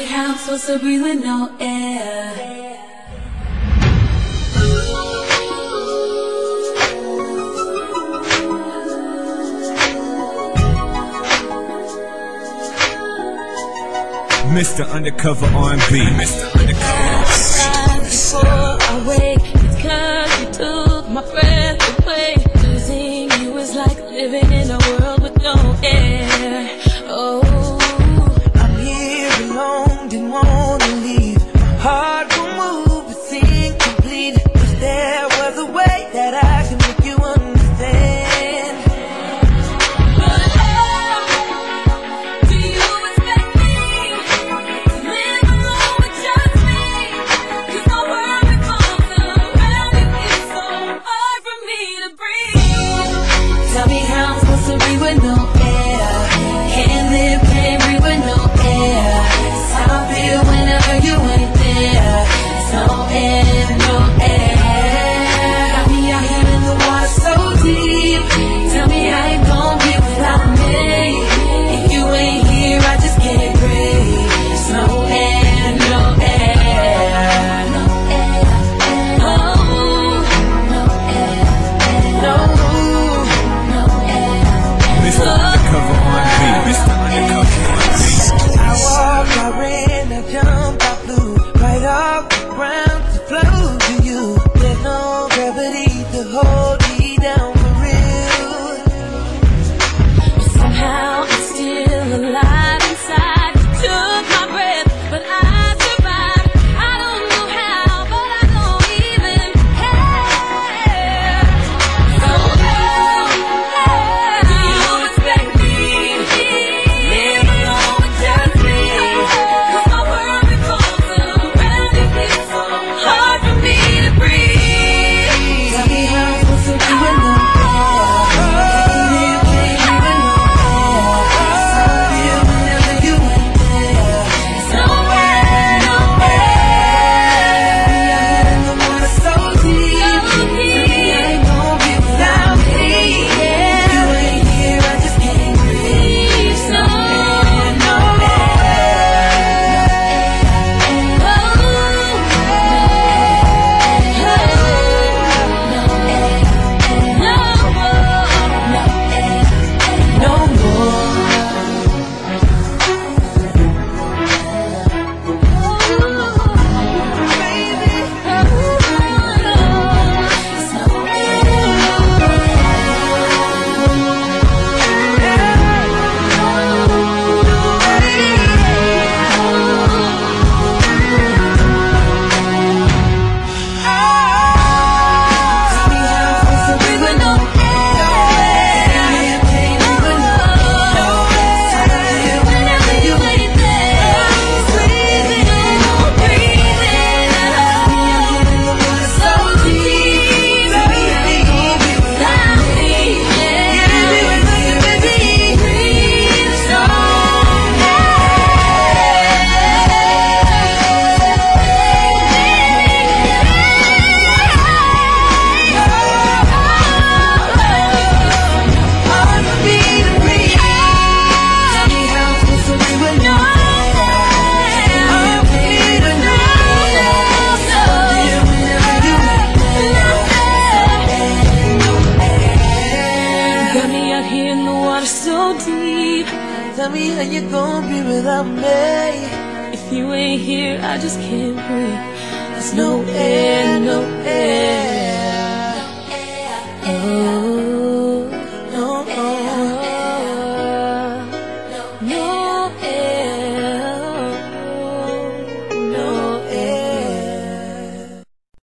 Look how I'm supposed to breathe with no air. Mr. Undercover R&B. Mr. Undercover R&B. before I wake, it's cause you took my breath away. Losing you is like living in a world. in the water so deep. Tell me how you gonna be without me. If you ain't here, I just can't breathe There's no air